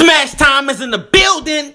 Smash time is in the building.